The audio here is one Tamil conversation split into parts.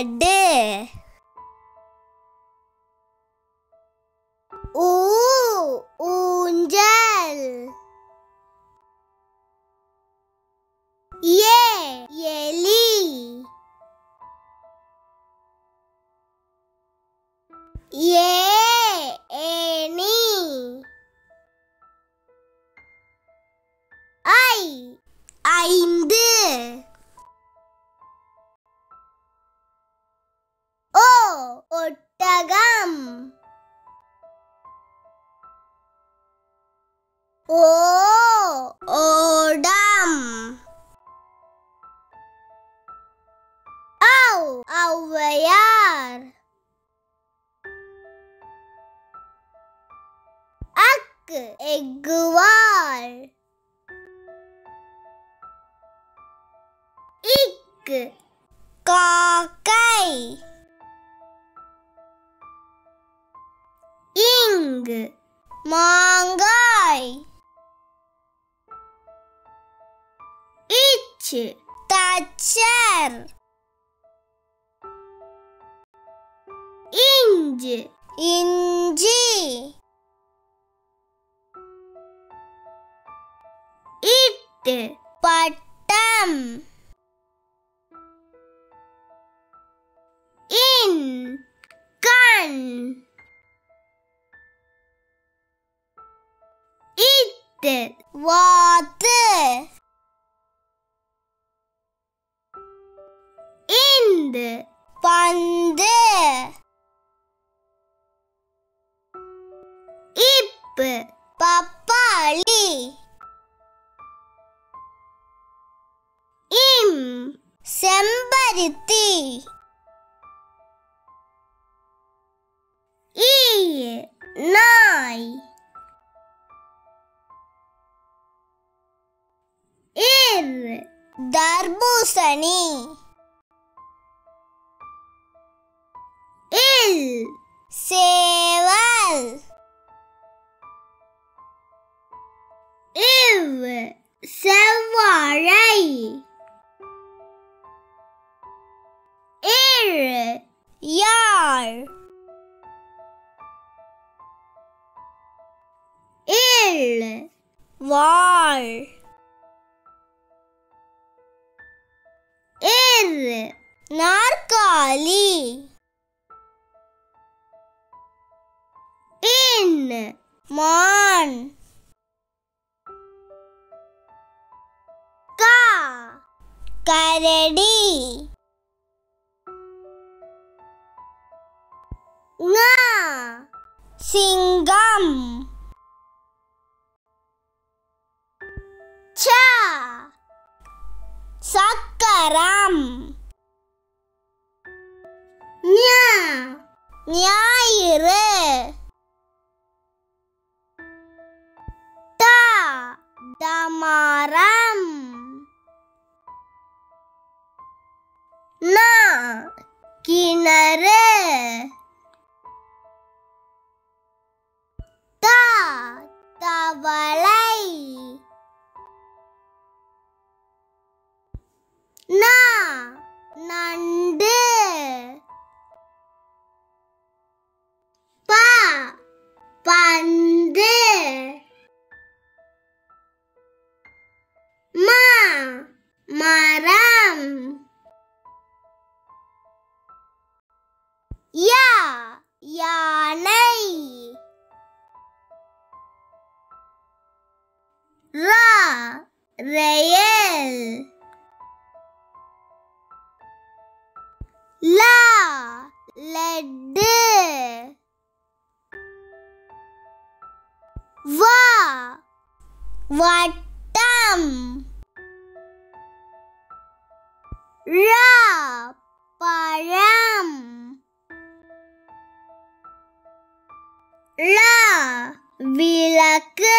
லட்டு ஊ ஊஞ்சல் ஏ எலி ஏ ஏனி ஐ ஐந்து O Odam Av Avayar Ak Egvar Ik Kakai Ing Ma tacer. Tacer. Inci. İnci. İtti. In. Gun. It. Water. பந்து. பந்து. இப்பு. பப்பாளி. இம். செம்பருத்தி. ஈ நாய். தர்பூசணி. Seven. Ev. Sevaray. Ir. Yar. Il. Var. Ir. Narkali. In mon ka karadi nga சிங்கம். cha சக்கரம். ஞா. ஞாயிறு. டமாரம் ந கிணறு. மரம் யா யானை ரா ரயில் லா லட்டு வா வட்டம் பழம் விளக்கு.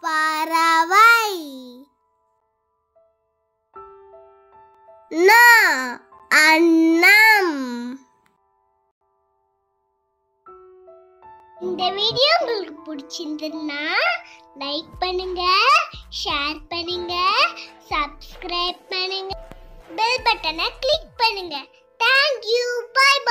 பறவை. ந அன்னம் பிடிச்சிருந்ததுன்னா லைக் பண்ணுங்க ஷேர் பண்ணுங்க சப்ஸ்கிரைப் பண்ணுங்க. பெல் பட்டனை கிளிக் பண்ணுங்க. Thank you bye